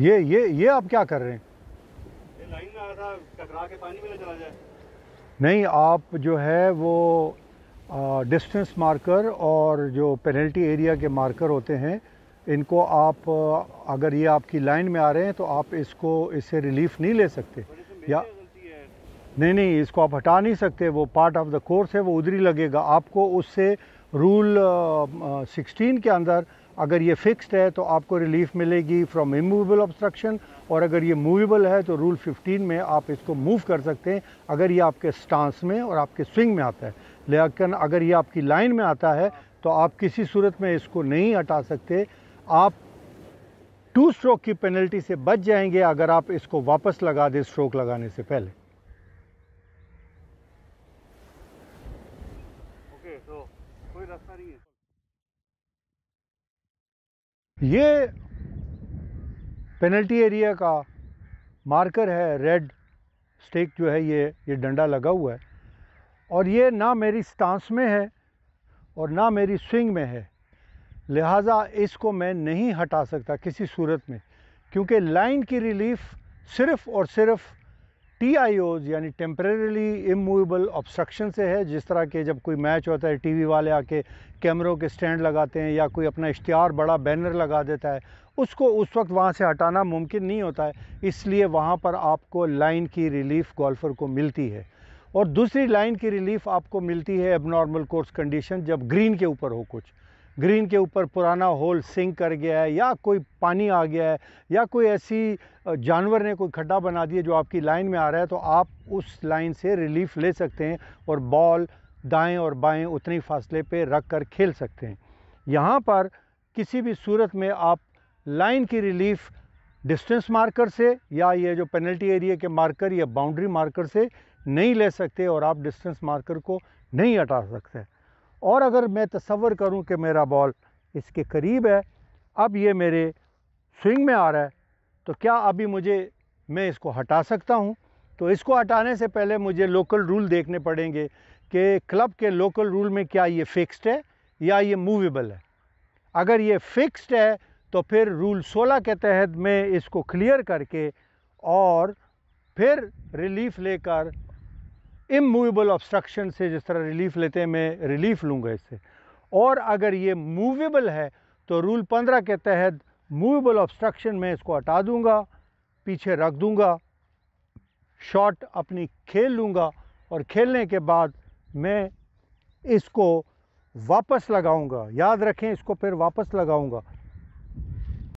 ये ये ये आप क्या कर रहे हैं? ये लाइन में आया था टकरा के पानी में चला जाए। नहीं आप जो है वो डिस्टेंस मार्कर और जो पेनल्टी एरिया के मार्कर होते हैं इनको आप अगर ये आपकी लाइन में आ रहे हैं तो आप इसको इससे रिलीफ नहीं ले सकते। या नहीं नहीं इसको आप हटा नहीं सकते वो पार्ट ऑफ़ द कोर्स है वो उधर ही लगेगा। आपको उससे रूल सिक्सटीन के अंदर अगर ये फिक्स्ड है तो आपको रिलीफ मिलेगी फ्रॉम इमूवेबल ऑब्स्ट्रक्शन और अगर ये मूवेबल है तो रूल 15 में आप इसको मूव कर सकते हैं, अगर ये आपके स्टांस में और आपके स्विंग में आता है। लेकिन अगर ये आपकी लाइन में आता है तो आप किसी सूरत में इसको नहीं हटा सकते। आप टू स्ट्रोक की पेनल्टी से बच जाएँगे, अगर आप इसको वापस लगा दें स्ट्रोक लगाने से पहले। ओके तो कोई रास्ता नहीं है। ये पेनल्टी एरिया का मार्कर है रेड स्टिक जो है ये ये डंडा लगा हुआ है। और ये ना मेरी स्टांस में है और ना मेरी स्विंग में है। लिहाजा इसको मैं नहीं हटा सकता किसी सूरत में, क्योंकि लाइन की रिलीफ सिर्फ़ और सिर्फ़ टी यानी टेम्परेली इमूवेबल ऑब्स्ट्रक्शन से है, जिस तरह के जब कोई मैच होता है टीवी वाले आके कैमरों के स्टैंड लगाते हैं या कोई अपना इश्तिहार बड़ा बैनर लगा देता है, उसको उस वक्त वहाँ से हटाना मुमकिन नहीं होता है। इसलिए वहाँ पर आपको लाइन की रिलीफ गोल्फ़र को मिलती है। और दूसरी लाइन की रिलीफ आपको मिलती है एबनॉर्मल कोर्स कंडीशन जब ग्रीन के ऊपर हो कुछ। ग्रीन के ऊपर पुराना होल सिंक कर गया है, या कोई पानी आ गया है, या कोई ऐसी जानवर ने कोई खड्डा बना दिया जो आपकी लाइन में आ रहा है तो आप उस लाइन से रिलीफ ले सकते हैं और बॉल दाएँ और बाएँ उतनी फासले पे रख कर खेल सकते हैं। यहाँ पर किसी भी सूरत में आप लाइन की रिलीफ डिस्टेंस मार्कर से, या ये जो पेनल्टी एरिया के मार्कर या बाउंड्री मार्कर से नहीं ले सकते और आप डिस्टेंस मार्कर को नहीं हटा सकते। और अगर मैं तसव्वुर करूँ कि मेरा बॉल इसके करीब है, अब ये मेरे स्विंग में आ रहा है तो क्या अभी मुझे, मैं इसको हटा सकता हूँ? तो इसको हटाने से पहले मुझे लोकल रूल देखने पड़ेंगे कि क्लब के लोकल रूल में क्या ये फिक्स्ड है या ये मूवेबल है। अगर ये फिक्स्ड है तो फिर रूल 16 के तहत मैं इसको क्लियर करके और फिर रिलीफ लेकर इमूवेबल ऑब्स्ट्रक्शन से जिस तरह रिलीफ लेते हैं, मैं रिलीफ लूँगा इससे। और अगर ये मूवेबल है तो रूल 15 के तहत मूवेबल ऑब्स्ट्रक्शन में इसको हटा दूँगा, पीछे रख दूँगा शॉट अपनी खेल लूँगा और खेलने के बाद मैं इसको वापस लगाऊँगा। याद रखें, इसको फिर वापस लगाऊँगा।